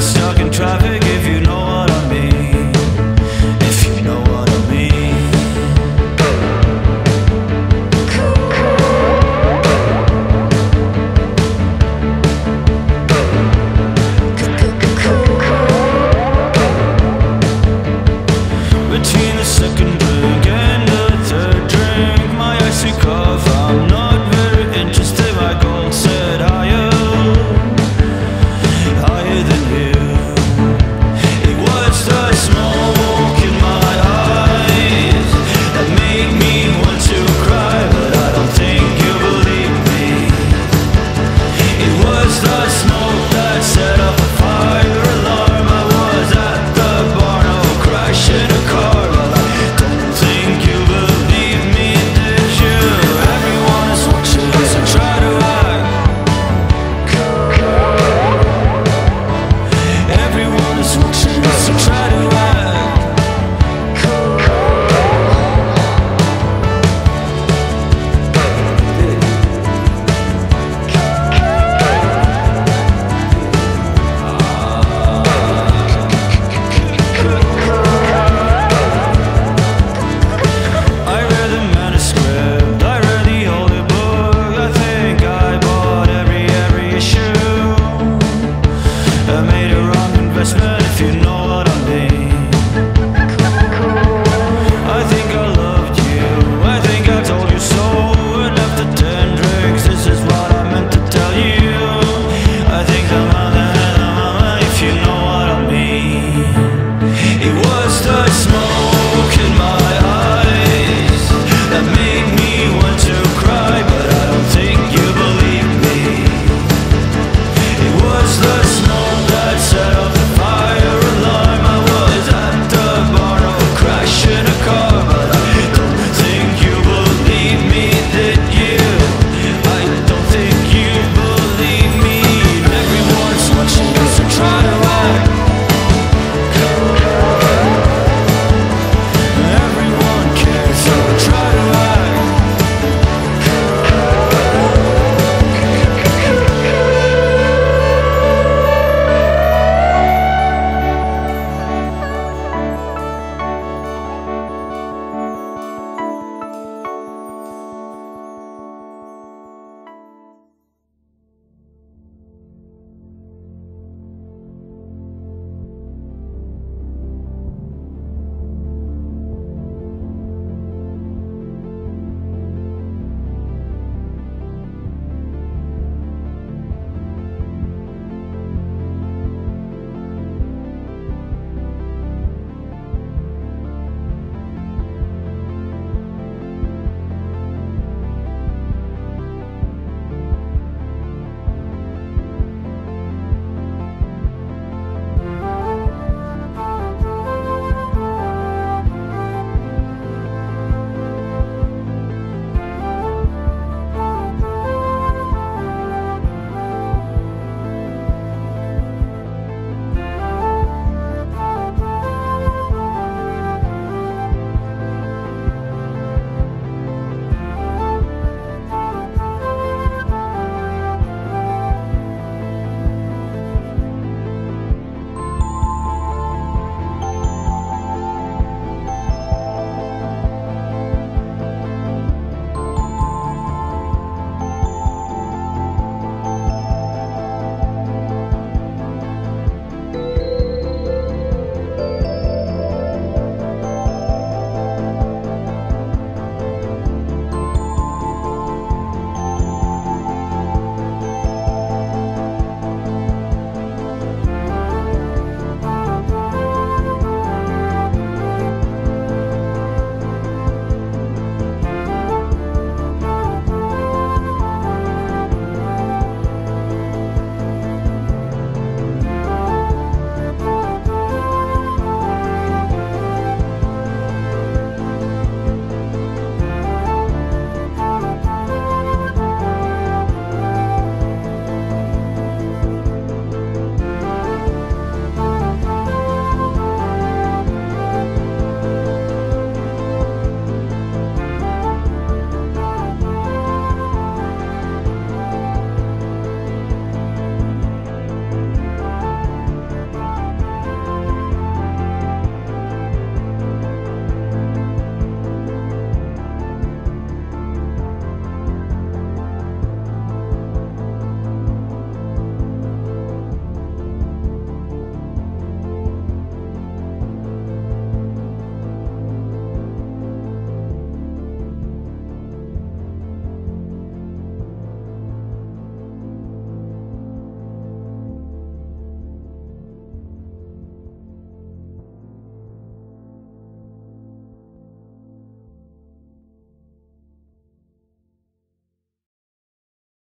stuck in traffic if you know